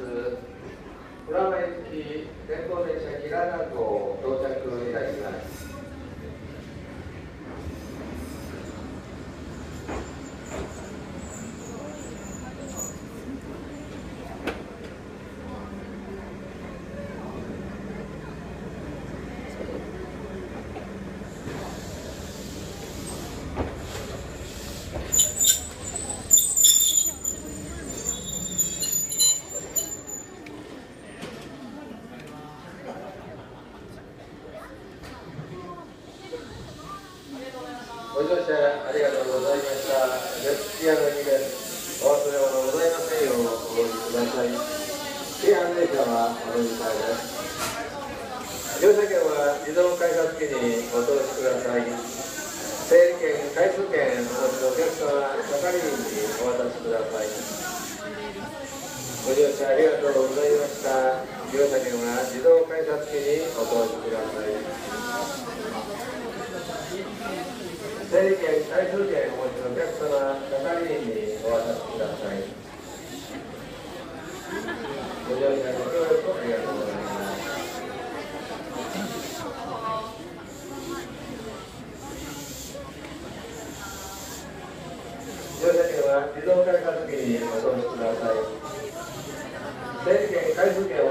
浦和駅電光電車キララ号到着いたしますご乗車ありがとうございました。絶ピアノ2です。お忘れ物ございませんようおごりください。京阪電車はお乗り換えです。乗車券は自動改札機にお通しください。整理券、回数券お持ちのお客様、係員にお渡しください。ご乗車ありがとうございました。乗車券は自動改札機にお通しください。整理券、回数券お持ちのお客様、係員にお渡しください。ご乗車ご協力ありがとうございます。乗車券は自動改札機にお通しください。整理券、回数券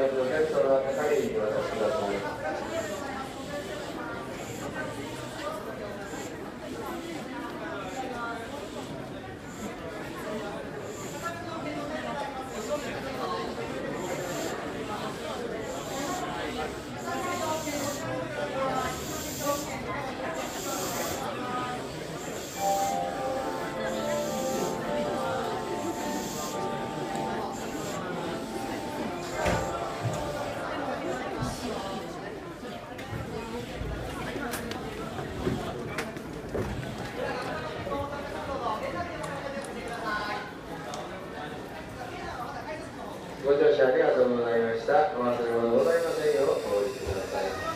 ご乗車ありがとうございました。お忘れ物ございませんようお降りください。